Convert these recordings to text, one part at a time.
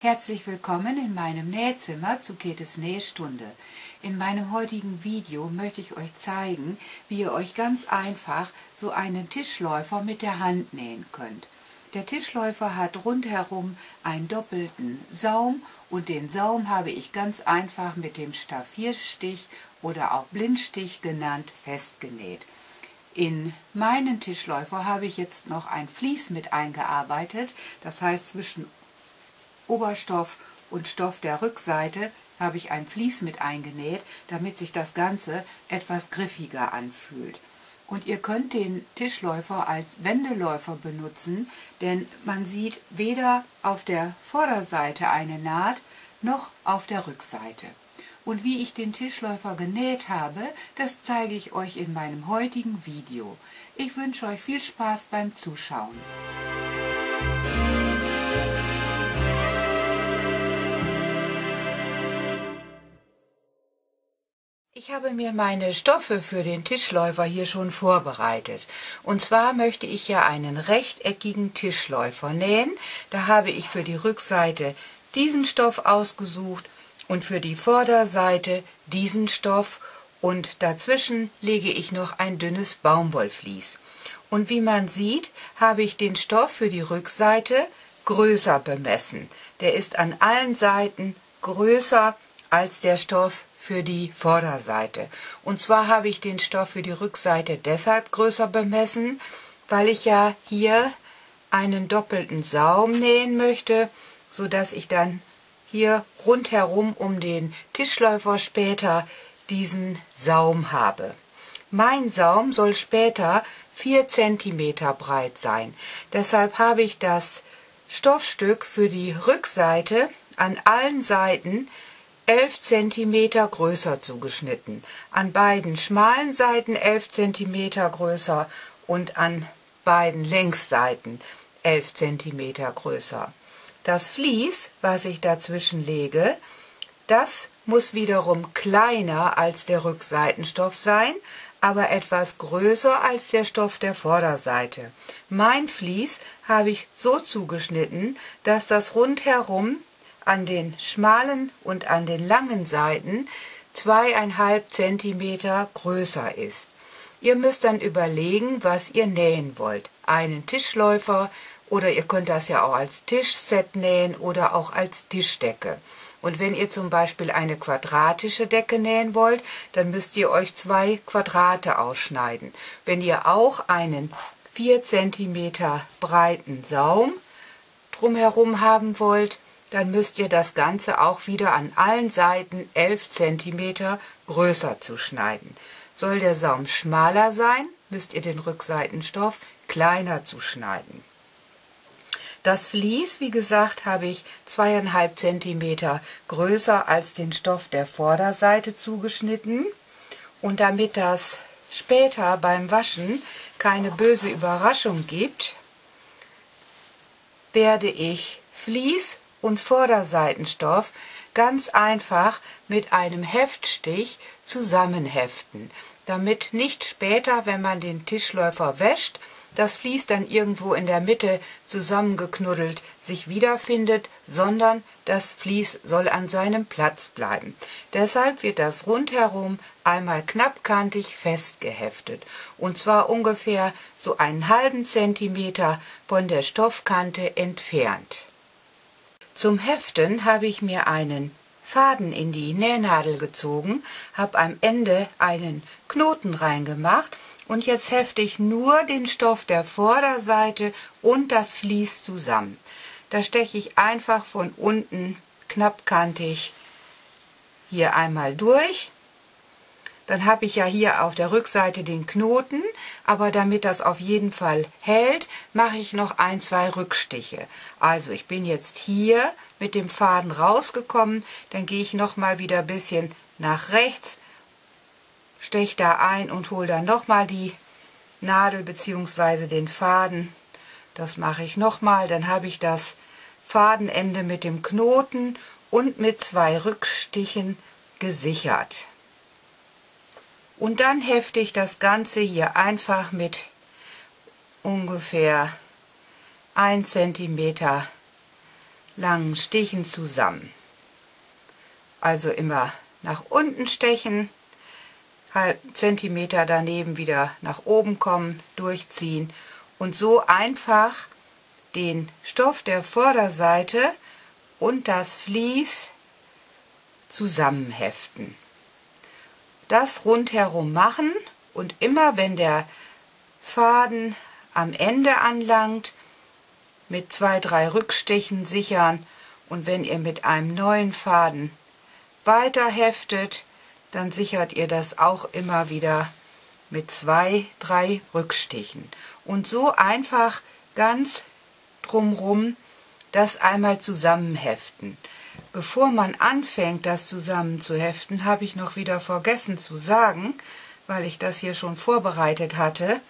Herzlich willkommen in meinem Nähzimmer zu Ketes Nähstunde. In meinem heutigen Video möchte ich euch zeigen, wie ihr euch ganz einfach so einen Tischläufer mit der Hand nähen könnt. Der Tischläufer hat rundherum einen doppelten Saum und den Saum habe ich ganz einfach mit dem Staffierstich oder auch Blindstich genannt festgenäht. In meinen Tischläufer habe ich jetzt noch ein Vlies mit eingearbeitet, das heißt zwischen Oberstoff und Stoff der Rückseite habe ich ein Vlies mit eingenäht, damit sich das Ganze etwas griffiger anfühlt. Und ihr könnt den Tischläufer als Wendeläufer benutzen, denn man sieht weder auf der Vorderseite eine Naht noch auf der Rückseite. Und wie ich den Tischläufer genäht habe, das zeige ich euch in meinem heutigen Video. Ich wünsche euch viel Spaß beim Zuschauen. Ich habe mir meine Stoffe für den Tischläufer hier schon vorbereitet. Und zwar möchte ich ja einen rechteckigen Tischläufer nähen. Da habe ich für die Rückseite diesen Stoff ausgesucht und für die Vorderseite diesen Stoff und dazwischen lege ich noch ein dünnes Baumwollvlies. Und wie man sieht, habe ich den Stoff für die Rückseite größer bemessen. Der ist an allen Seiten größer als der Stoff für die Vorderseite. Und zwar habe ich den Stoff für die Rückseite deshalb größer bemessen, weil ich ja hier einen doppelten Saum nähen möchte, so dass ich dann hier rundherum um den Tischläufer später diesen Saum habe. Mein Saum soll später 4 cm breit sein. Deshalb habe ich das Stoffstück für die Rückseite an allen Seiten 11 cm größer zugeschnitten, an beiden schmalen Seiten 11 cm größer und an beiden Längsseiten 11 cm größer. Das Vlies, was ich dazwischen lege, das muss wiederum kleiner als der Rückseitenstoff sein, aber etwas größer als der Stoff der Vorderseite. Mein Vlies habe ich so zugeschnitten, dass das rundherum an den schmalen und an den langen Seiten zweieinhalb Zentimeter größer ist. Ihr müsst dann überlegen, was ihr nähen wollt. Einen Tischläufer oder ihr könnt das ja auch als Tischset nähen oder auch als Tischdecke. Und wenn ihr zum Beispiel eine quadratische Decke nähen wollt, dann müsst ihr euch zwei Quadrate ausschneiden. Wenn ihr auch einen 4 cm breiten Saum drumherum haben wollt, dann müsst ihr das Ganze auch wieder an allen Seiten 11 cm größer zuschneiden. Soll der Saum schmaler sein, müsst ihr den Rückseitenstoff kleiner zuschneiden. Das Vlies, wie gesagt, habe ich zweieinhalb Zentimeter größer als den Stoff der Vorderseite zugeschnitten. Und damit das später beim Waschen keine böse Überraschung gibt, werde ich Vlies und Vorderseitenstoff ganz einfach mit einem Heftstich zusammenheften, damit nicht später, wenn man den Tischläufer wäscht, das Vlies dann irgendwo in der Mitte zusammengeknuddelt sich wiederfindet, sondern das Vlies soll an seinem Platz bleiben. Deshalb wird das rundherum einmal knappkantig festgeheftet und zwar ungefähr so einen halben Zentimeter von der Stoffkante entfernt. Zum Heften habe ich mir einen Faden in die Nähnadel gezogen, habe am Ende einen Knoten reingemacht und jetzt hefte ich nur den Stoff der Vorderseite und das Vlies zusammen. Da steche ich einfach von unten knappkantig hier einmal durch dann habe ich ja hier auf der Rückseite den Knoten, aber damit das auf jeden Fall hält, mache ich noch ein, zwei Rückstiche. Also ich bin jetzt hier mit dem Faden rausgekommen, dann gehe ich nochmal wieder ein bisschen nach rechts, steche da ein und hole dann nochmal die Nadel bzw. den Faden. Das mache ich nochmal, dann habe ich das Fadenende mit dem Knoten und mit zwei Rückstichen gesichert. Und dann hefte ich das Ganze hier einfach mit ungefähr 1 cm langen Stichen zusammen. Also immer nach unten stechen, halb Zentimeter daneben wieder nach oben kommen, durchziehen und so einfach den Stoff der Vorderseite und das Vlies zusammenheften. Das rundherum machen und immer wenn der Faden am Ende anlangt, mit zwei, drei Rückstichen sichern und wenn ihr mit einem neuen Faden weiter heftet, dann sichert ihr das auch immer wieder mit zwei, drei Rückstichen. Und so einfach ganz drumrum das einmal zusammenheften. Bevor man anfängt, das zusammenzuheften, habe ich noch wieder vergessen zu sagen, weil ich das hier schon vorbereitet hatte.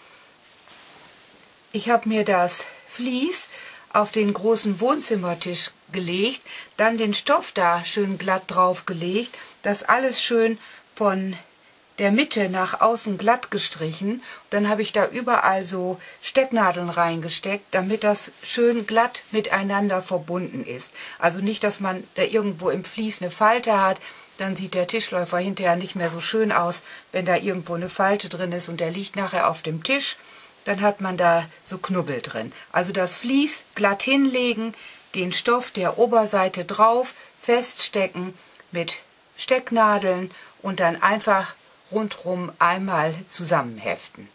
Ich habe mir das Vlies auf den großen Wohnzimmertisch gelegt, dann den Stoff da schön glatt drauf gelegt, das alles schön von der Mitte nach außen glatt gestrichen. Dann habe ich da überall so Stecknadeln reingesteckt, damit das schön glatt miteinander verbunden ist. Also nicht, dass man da irgendwo im Vlies eine Falte hat, dann sieht der Tischläufer hinterher nicht mehr so schön aus, wenn da irgendwo eine Falte drin ist und der liegt nachher auf dem Tisch, dann hat man da so Knubbel drin. Also das Vlies glatt hinlegen, den Stoff der Oberseite drauf, feststecken mit Stecknadeln und dann einfach rundrum einmal zusammenheften.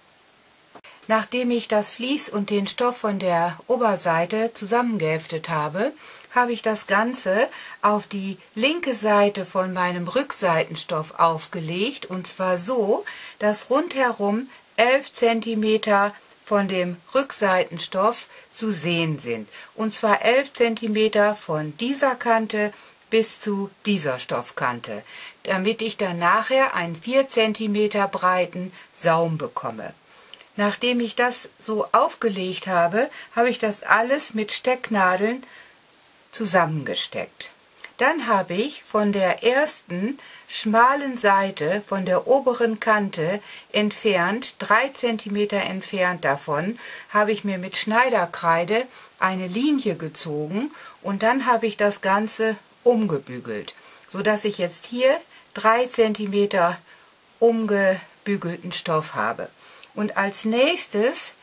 Nachdem ich das Vlies und den Stoff von der Oberseite zusammengeheftet habe, habe ich das Ganze auf die linke Seite von meinem Rückseitenstoff aufgelegt und zwar so, dass rundherum 11 cm von dem Rückseitenstoff zu sehen sind. Und zwar 11 cm von dieser Kante bis zu dieser Stoffkante, damit ich dann nachher einen 4 cm breiten Saum bekomme. Nachdem ich das so aufgelegt habe, habe ich das alles mit Stecknadeln zusammengesteckt. Dann habe ich von der ersten schmalen Seite von der oberen Kante entfernt, drei Zentimeter entfernt davon, habe ich mir mit Schneiderkreide eine Linie gezogen und dann habe ich das Ganze umgebügelt, so dass ich jetzt hier 3 cm umgebügelten Stoff habe. Und als nächstes,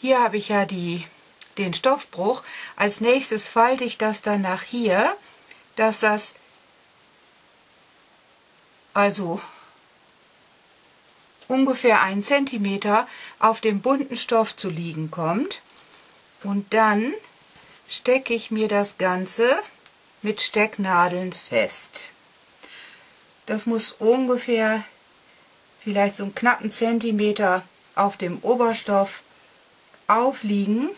hier habe ich ja die, den Stoffbruch, als nächstes falte ich das dann nach hier, dass das also ungefähr ein Zentimeter auf dem bunten Stoff zu liegen kommt. Und dann stecke ich mir das Ganze mit Stecknadeln fest. Das muss ungefähr vielleicht so einen knappen Zentimeter auf dem Oberstoff aufliegen.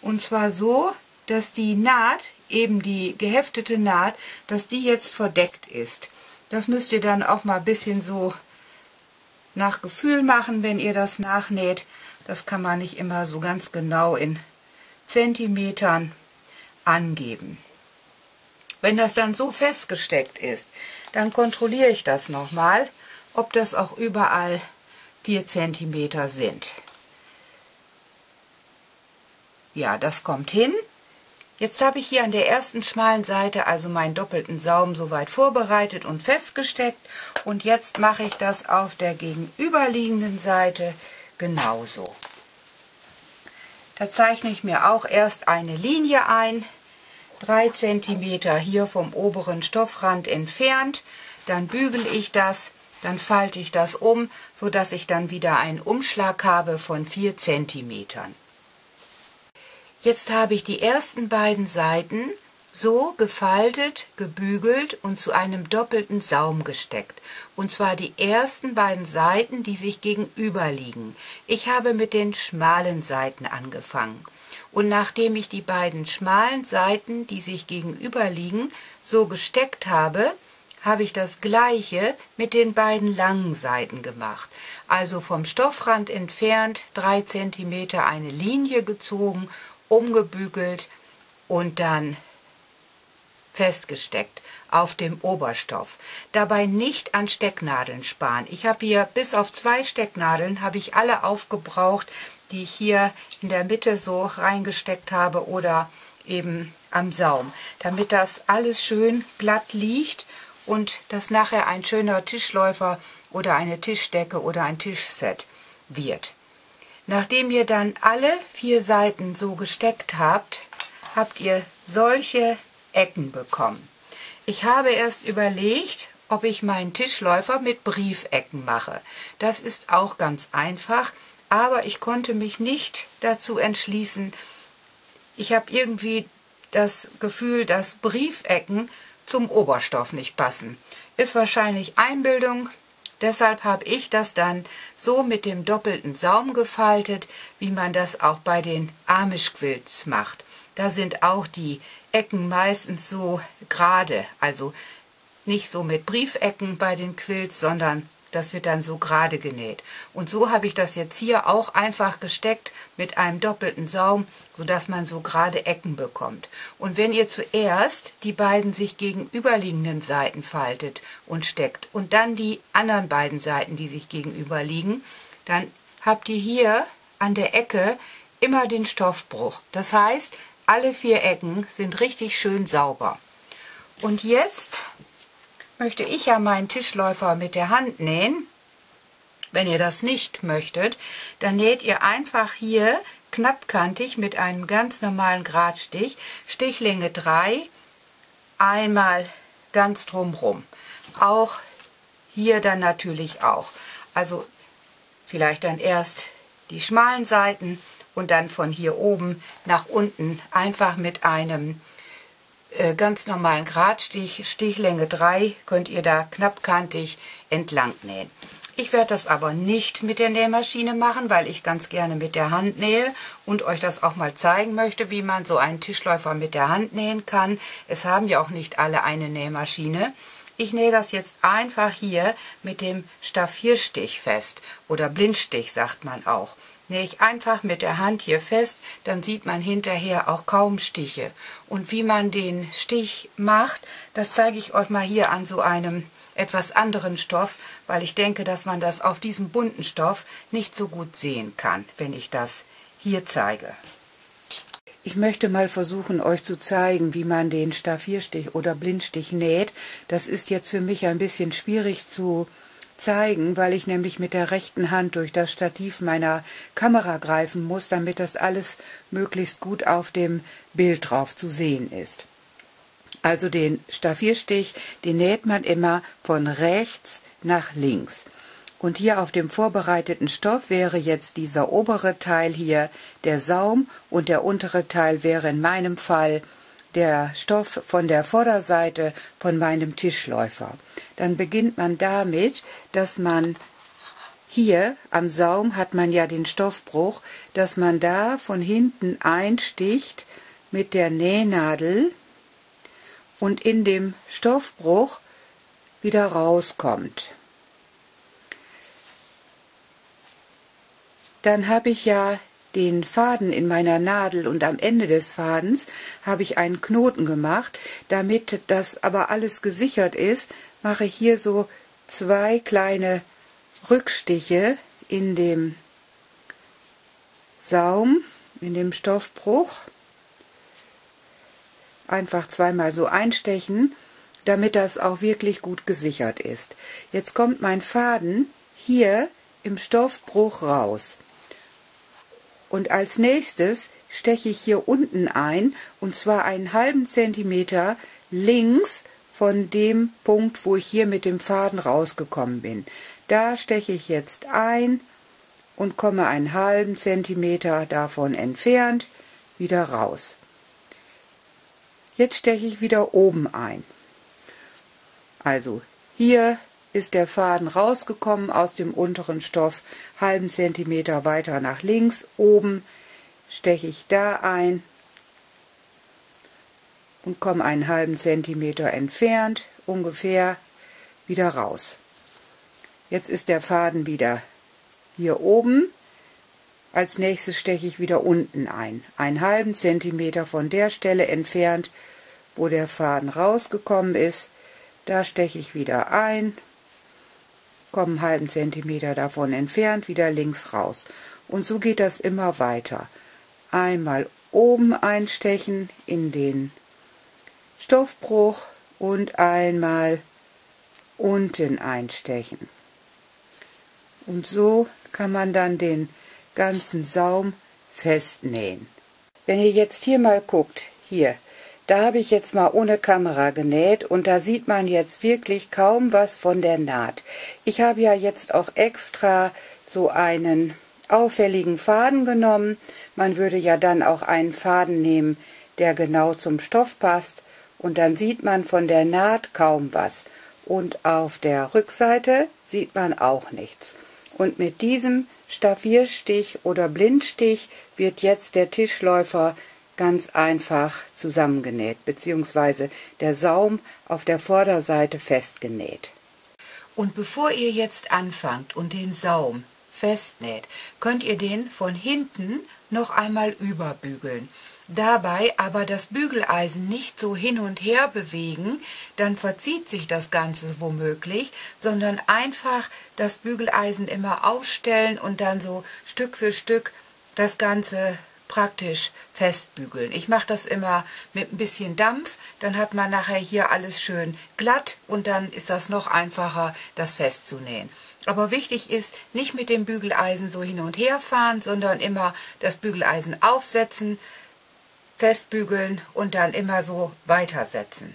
Und zwar so, dass die Naht, eben die geheftete Naht, dass die jetzt verdeckt ist. Das müsst ihr dann auch mal ein bisschen so nach Gefühl machen, wenn ihr das nachnäht. Das kann man nicht immer so ganz genau in Zentimetern angeben. Wenn das dann so festgesteckt ist, dann kontrolliere ich das nochmal, ob das auch überall 4 cm sind. Ja, das kommt hin. Jetzt habe ich hier an der ersten schmalen Seite also meinen doppelten Saum soweit vorbereitet und festgesteckt und jetzt mache ich das auf der gegenüberliegenden Seite genauso. Da zeichne ich mir auch erst eine Linie ein, 3 cm hier vom oberen Stoffrand entfernt, dann bügele ich das, dann falte ich das um, so dass ich dann wieder einen Umschlag habe von 4 cm. Jetzt habe ich die ersten beiden Seiten so gefaltet, gebügelt und zu einem doppelten Saum gesteckt. Und zwar die ersten beiden Seiten, die sich gegenüber liegen. Ich habe mit den schmalen Seiten angefangen. Und nachdem ich die beiden schmalen Seiten, die sich gegenüber liegen, so gesteckt habe, habe ich das gleiche mit den beiden langen Seiten gemacht. Also vom Stoffrand entfernt drei Zentimeter eine Linie gezogen, umgebügelt und dann festgesteckt auf dem Oberstoff. Dabei nicht an Stecknadeln sparen. Ich habe hier bis auf zwei Stecknadeln habe ich alle aufgebraucht, die ich hier in der Mitte so reingesteckt habe oder eben am Saum, damit das alles schön glatt liegt und das nachher ein schöner Tischläufer oder eine Tischdecke oder ein Tischset wird. Nachdem ihr dann alle vier Seiten so gesteckt habt, habt ihr solche Ecken bekommen. Ich habe erst überlegt, ob ich meinen Tischläufer mit Briefecken mache. Das ist auch ganz einfach, aber ich konnte mich nicht dazu entschließen. Ich habe irgendwie das Gefühl, dass Briefecken zum Oberstoff nicht passen. Ist wahrscheinlich Einbildung, deshalb habe ich das dann so mit dem doppelten Saum gefaltet, wie man das auch bei den Amish-Quilts macht. Da sind auch die Ecken meistens so gerade, also nicht so mit Briefecken bei den Quilts, sondern das wird dann so gerade genäht. Und so habe ich das jetzt hier auch einfach gesteckt mit einem doppelten Saum, sodass man so gerade Ecken bekommt. Und wenn ihr zuerst die beiden sich gegenüberliegenden Seiten faltet und steckt und dann die anderen beiden Seiten, die sich gegenüberliegen, dann habt ihr hier an der Ecke immer den Stoffbruch. Das heißt, alle vier Ecken sind richtig schön sauber. Und jetzt möchte ich ja meinen Tischläufer mit der Hand nähen. Wenn ihr das nicht möchtet, dann näht ihr einfach hier knappkantig mit einem ganz normalen Gradstich, Stichlänge 3, einmal ganz drumrum. Auch hier dann natürlich auch. Also vielleicht dann erst die schmalen Seiten und dann von hier oben nach unten einfach mit einem ganz normalen Gradstich, Stichlänge 3, könnt ihr da knappkantig entlang nähen. Ich werde das aber nicht mit der Nähmaschine machen, weil ich ganz gerne mit der Hand nähe und euch das auch mal zeigen möchte, wie man so einen Tischläufer mit der Hand nähen kann. Es haben ja auch nicht alle eine Nähmaschine. Ich nähe das jetzt einfach hier mit dem Staffierstich fest oder Blindstich sagt man auch nähe ich einfach mit der Hand hier fest, dann sieht man hinterher auch kaum Stiche. Und wie man den Stich macht, das zeige ich euch mal hier an so einem etwas anderen Stoff, weil ich denke, dass man das auf diesem bunten Stoff nicht so gut sehen kann, wenn ich das hier zeige. Ich möchte mal versuchen, euch zu zeigen, wie man den Staffierstich oder Blindstich näht. Das ist jetzt für mich ein bisschen schwierig zu zeigen, weil ich nämlich mit der rechten Hand durch das Stativ meiner Kamera greifen muss, damit das alles möglichst gut auf dem Bild drauf zu sehen ist. Also den Staffierstich, den näht man immer von rechts nach links. Und hier auf dem vorbereiteten Stoff wäre jetzt dieser obere Teil hier der Saum und der untere Teil wäre in meinem Fall der Stoff von der Vorderseite von meinem Tischläufer dann beginnt man damit, dass man hier am Saum hat man ja den Stoffbruch, dass man da von hinten einsticht mit der Nähnadel und in dem Stoffbruch wieder rauskommt. Dann habe ich ja den Faden in meiner Nadel und am Ende des Fadens habe ich einen Knoten gemacht, damit das aber alles gesichert ist, mache ich hier so zwei kleine Rückstiche in dem Saum, in dem Stoffbruch. Einfach zweimal so einstechen, damit das auch wirklich gut gesichert ist. Jetzt kommt mein Faden hier im Stoffbruch raus. Und als nächstes steche ich hier unten ein, und zwar einen halben Zentimeter links von dem Punkt, wo ich hier mit dem Faden rausgekommen bin. Da steche ich jetzt ein und komme einen halben Zentimeter davon entfernt wieder raus. Jetzt steche ich wieder oben ein. Also hier ist der Faden rausgekommen aus dem unteren Stoff, halben Zentimeter weiter nach links, oben steche ich da ein und komme einen halben Zentimeter entfernt ungefähr wieder raus. Jetzt ist der Faden wieder hier oben. Als nächstes steche ich wieder unten ein, einen halben Zentimeter von der Stelle entfernt, wo der Faden rausgekommen ist. Da steche ich wieder ein, einen halben Zentimeter davon entfernt, wieder links raus. Und so geht das immer weiter. Einmal oben einstechen in den Stoffbruch und einmal unten einstechen. Und so kann man dann den ganzen Saum festnähen. Wenn ihr jetzt hier mal guckt, hier, da habe ich jetzt mal ohne Kamera genäht und da sieht man jetzt wirklich kaum was von der Naht. Ich habe ja jetzt auch extra so einen auffälligen Faden genommen. Man würde ja dann auch einen Faden nehmen, der genau zum Stoff passt und dann sieht man von der Naht kaum was. Und auf der Rückseite sieht man auch nichts. Und mit diesem Staffierstich oder Blindstich wird jetzt der Tischläufer ganz einfach zusammengenäht, beziehungsweise der Saum auf der Vorderseite festgenäht. Und bevor ihr jetzt anfangt und den Saum festnäht, könnt ihr den von hinten noch einmal überbügeln. Dabei aber das Bügeleisen nicht so hin und her bewegen, dann verzieht sich das Ganze womöglich, sondern einfach das Bügeleisen immer aufstellen und dann so Stück für Stück das Ganze praktisch festbügeln. Ich mache das immer mit ein bisschen Dampf, dann hat man nachher hier alles schön glatt und dann ist das noch einfacher, das festzunähen. Aber wichtig ist, nicht mit dem Bügeleisen so hin und her fahren, sondern immer das Bügeleisen aufsetzen, festbügeln und dann immer so weitersetzen.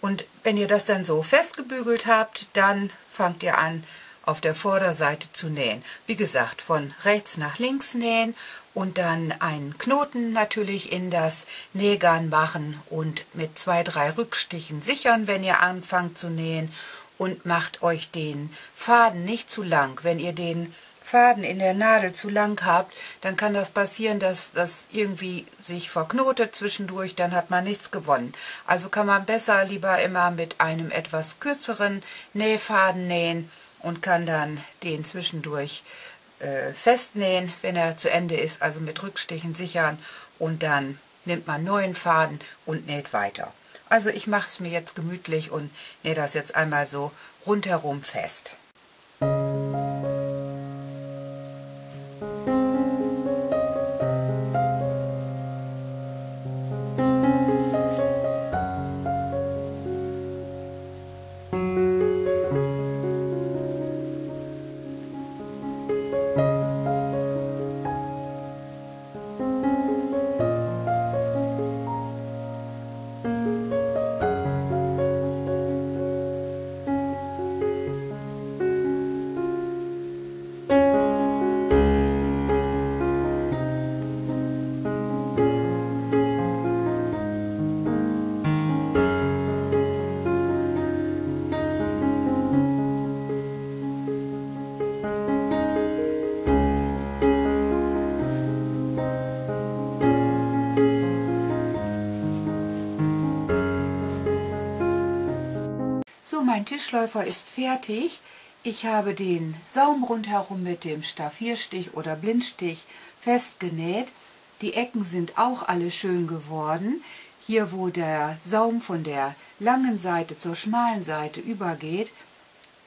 Und wenn ihr das dann so festgebügelt habt, dann fangt ihr an, auf der Vorderseite zu nähen. Wie gesagt, von rechts nach links nähen und dann einen Knoten natürlich in das Nähgarn machen und mit zwei, drei Rückstichen sichern, wenn ihr anfangt zu nähen und macht euch den Faden nicht zu lang. Wenn ihr den Faden in der Nadel zu lang habt, dann kann das passieren, dass das irgendwie sich verknotet zwischendurch, dann hat man nichts gewonnen. Also kann man besser lieber immer mit einem etwas kürzeren Nähfaden nähen und kann dann den zwischendurch äh, festnähen, wenn er zu Ende ist, also mit Rückstichen sichern und dann nimmt man neuen Faden und näht weiter. Also ich mache es mir jetzt gemütlich und nähe das jetzt einmal so rundherum fest. Mein Tischläufer ist fertig. Ich habe den Saum rundherum mit dem Staffierstich oder Blindstich festgenäht. Die Ecken sind auch alle schön geworden. Hier, wo der Saum von der langen Seite zur schmalen Seite übergeht,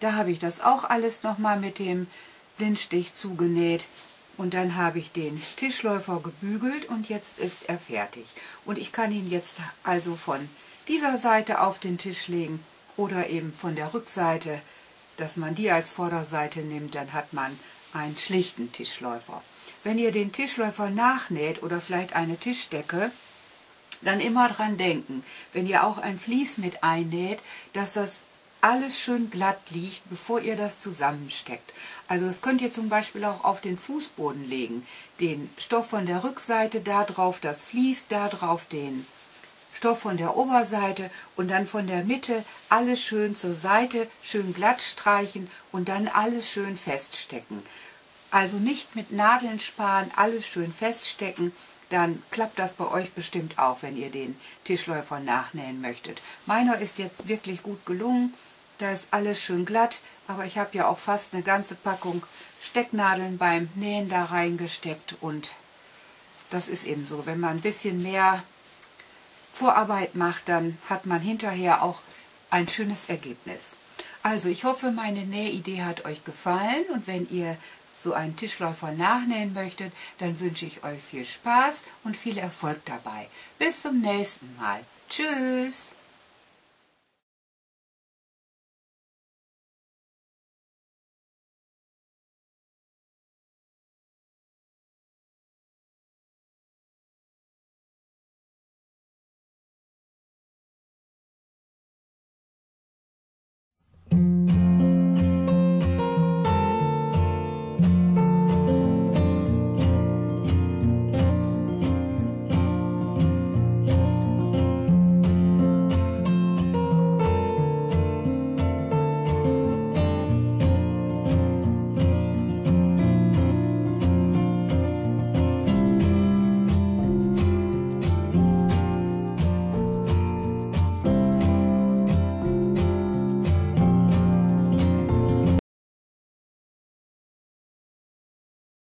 da habe ich das auch alles nochmal mit dem Blindstich zugenäht. Und dann habe ich den Tischläufer gebügelt und jetzt ist er fertig. Und ich kann ihn jetzt also von dieser Seite auf den Tisch legen oder eben von der Rückseite, dass man die als Vorderseite nimmt, dann hat man einen schlichten Tischläufer. Wenn ihr den Tischläufer nachnäht oder vielleicht eine Tischdecke, dann immer dran denken, wenn ihr auch ein Vlies mit einnäht, dass das alles schön glatt liegt, bevor ihr das zusammensteckt. Also das könnt ihr zum Beispiel auch auf den Fußboden legen. Den Stoff von der Rückseite, da drauf das Vlies, da drauf den Stoff von der Oberseite und dann von der Mitte alles schön zur Seite, schön glatt streichen und dann alles schön feststecken. Also nicht mit Nadeln sparen, alles schön feststecken, dann klappt das bei euch bestimmt auch, wenn ihr den Tischläufer nachnähen möchtet. Meiner ist jetzt wirklich gut gelungen, da ist alles schön glatt, aber ich habe ja auch fast eine ganze Packung Stecknadeln beim Nähen da reingesteckt und das ist eben so, wenn man ein bisschen mehr Vorarbeit macht, dann hat man hinterher auch ein schönes Ergebnis. Also ich hoffe, meine Nähidee hat euch gefallen und wenn ihr so einen Tischläufer nachnähen möchtet, dann wünsche ich euch viel Spaß und viel Erfolg dabei. Bis zum nächsten Mal. Tschüss!